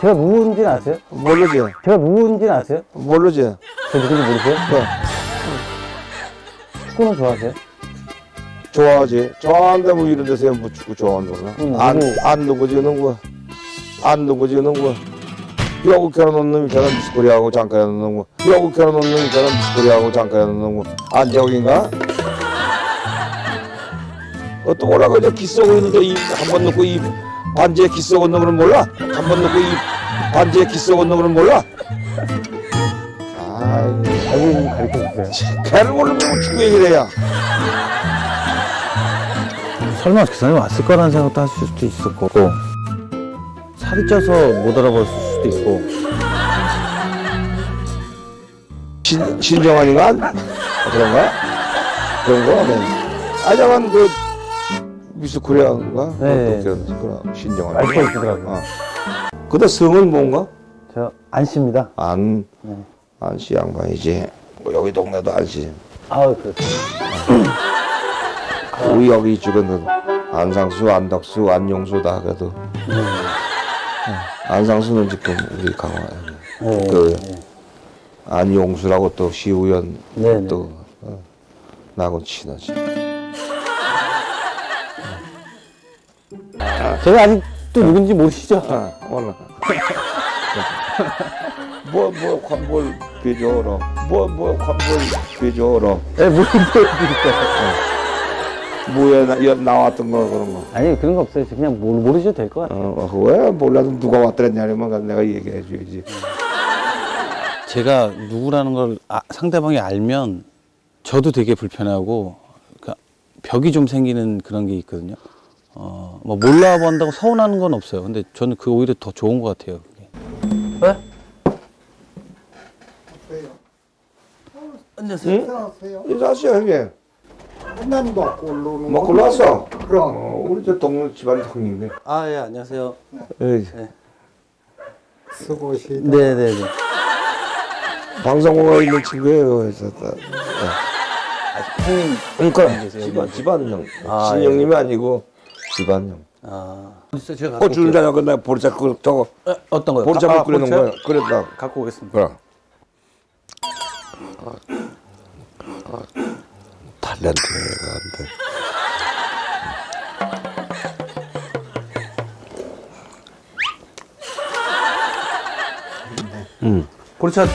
제가 누구인지 아세요? 모르지? 제가 누구인지 아세요? 모르지? 저 누군지 모르세요? 네. 축구는 좋아하세요? 좋아하지. 좋아한다 뭐 이런 데서 뭐 축구 좋아한다구나. 음, 안, 누구? 안 누구지, 누구? 안 누구지, 누구? 여고 결혼한 놈이 저런 미스코리하고 잠깐 하는 놈. 여고 결혼한 놈이 저런 미스코리하고 잠깐 하는 놈. 안정인가? 어, 또 오라고 저 기싸고 있는데 이한번 넣고 이 반지에 기싸고 있는 거는 몰라? 한 번 넣고 이 반지에 기싸고 있는 거는 몰라? 아, 거 가르쳐 주세요. 걔를 모르면 축구 얘기를 해야. 설마 기사님 왔을 거라는 생각도 하실 수도 있을 거고 살이 쪄서 못 알아봤을 수도 있고 신, 신정환인가? 그런가? 그런 거? 네. 아자만 그 미스 코리아인가? 네. 그런 신정환. 알고 있더라고요. 어. 근데 성은 뭔가? 저 안씨입니다. 안, 네. 안씨 양반이지. 뭐 여기 동네도 안씨. 아 그렇죠. 우리 여기 이쪽에는 안상수, 안덕수, 안용수 다 그래도. 네. 안상수는 지금 우리 강화. 네. 그 안용수라고 또 시우연 네, 네. 또 어, 나하고 친하지. 제가 아직 또 누군지 모르시죠? 아, 몰라. 뭐, 뭐, 관볼 비줘라. 뭐, 뭐, 관볼 비줘라. 네. 뭐에 나, 여- 나왔던 거, 그런 거. 아니 그런 거 없어요. 그냥 모르, 모르셔도 될 것 같아요. 어, 어, 왜 몰라도 누가 왔더랬냐면 내가 얘기해 줘야지. 제가 누구라는 걸 아- 상대방이 알면 저도 되게 불편하고 그 벽이 좀 생기는 그런 게 있거든요. 어, 뭐 몰라 본다고 서운하는 건 없어요. 근데 저는 그 오히려 더 좋은 것 같아요. 그게. 네? 인사하세요, 형님. 난 먹고 올라오는 먹고 올라왔어? 그럼 어, 우리 저 동네 집안 형님네. 아, 예, 안녕하세요. 에이, 수고시 네네 네. 방송국에 있는 친구예요. 그래서 다. 형님, 그러니까 집안, 집안 형. 아, 친형님이 아니고 집안 형. 아, 진짜 제가 어, 주는 자녀 내가 보리차 그 저거 에, 어떤 거요? 보리차 아, 물 끓이는 보리차요? 거야. 그랬다. 갖고 오겠습니다. 그래. 탤런트가 안 돼. 보리차,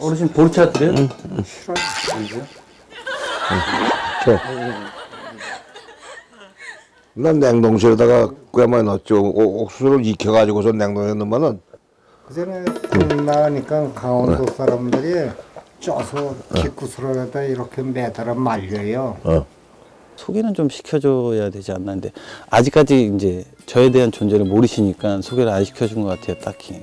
어르신 보리차 드려요? 싫어 저. 난 냉동실에다가 꽤많이 넣었죠. 오- 옥수수를 익혀가지고서 냉동에 넣으면은 그전에 나가니까 강원도 사람들이 쪄서 기구스러에다 이렇게 매달아 말려요. 소개는 좀 시켜줘야 되지 않나 근데 아직까지 이제 저에 대한 존재를 모르시니까 소개를 안 시켜준 것 같아요 딱히.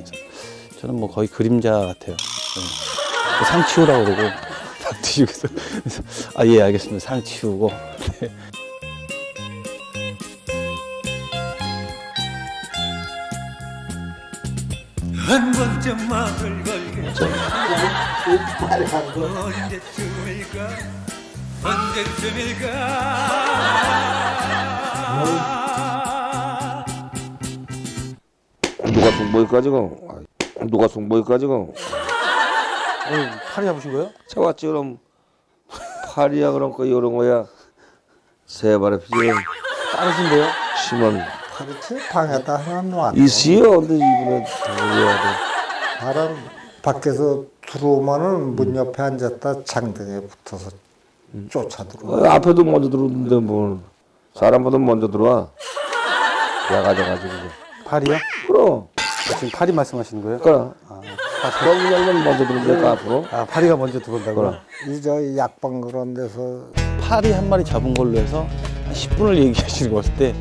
저는 뭐 거의 그림자 같아요. 네. 상 치우라고 그러고 상 치우고 그래서 아예 알겠습니다. 상 치우고. 네. 한 번쯤 마음을 걸게 언제쯤일까 언제쯤일까 누가 송보이까지 가? 누가 송보이까지 가? 팔이 잡으신 거예요? 저왔지 그럼 팔이야 그런 거 이런 거야. 세 발에 피지 빠르신데요? 심은 그렇지 방에다 하나 놔 있어요. 근데 이분은 더해야 돼. 사람 밖에서 들어오면은 문 옆에 앉았다 장등에 붙어서 쫓아 들어와 어, 앞에도 먼저 들어오는데 뭘 사람보다 먼저 들어와. 야 가져가지고. 팔이요? 그럼 아, 지금 팔이 말씀하시는 거예요? 그럼 거기 열면 먼저 들어오니까 앞으로. 아 파리가 먼저 들어온다고요? 이저 약방 그런 데서 파리 한 마리 잡은 걸로 해서 한 10분을 얘기하시는 것 같을 때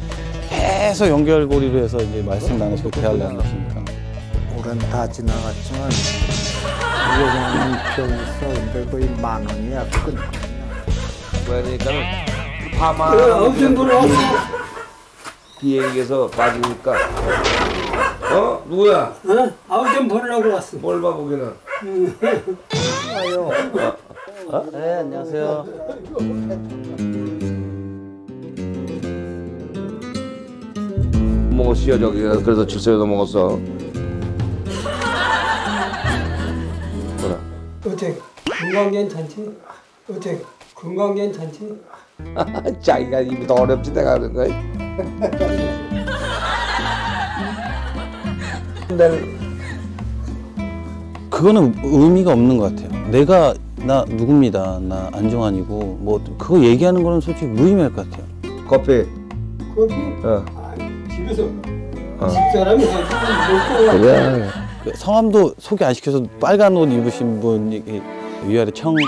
계속 연결고리로 해서 이제 말씀 나누시고 대화를 나누시니까 올해는 다 지나갔지만 이거는 병 있어 근데 거의 만 원이야 큰 그러니까는 파마. 엄청 돌아왔어. 비행기에서 빠지니까. 어 누구야? 어? 아우 좀 보려고 왔어. 뭘 봐 보기는. 네 안녕하세요 먹었어요 저기 그래서 7세 넘어갔어 뭐라 어때? 건강 괜찮지? 어때? 건강 괜찮지? 자기가 입이 더 어렵지 내가 그런 거야 근데 그거는 의미가 없는 것 같아요. 내가 나 누굽니다. 나 안정환이고 뭐 그거 얘기하는 거는 솔직히 무의미할 것 같아요. 커피 커피? 어 아, 집에서 집사람이. 그래 그 성함도 소개 안 시켜서 빨간 옷 입으신 분 이게 위아래 청을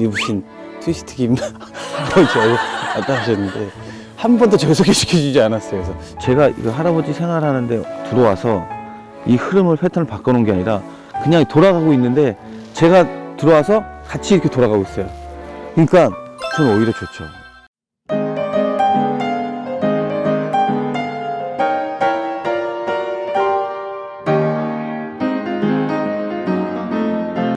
입으신 트위스트 김 왔다 하셨는데 한 번도 저 소개시켜주지 않았어요. 그래서 제가 이 할아버지 생활하는데 들어와서 이 흐름을 패턴을 바꿔놓은 게 아니라 그냥 돌아가고 있는데 제가 들어와서 같이 이렇게 돌아가고 있어요. 그러니까 저는 오히려 좋죠.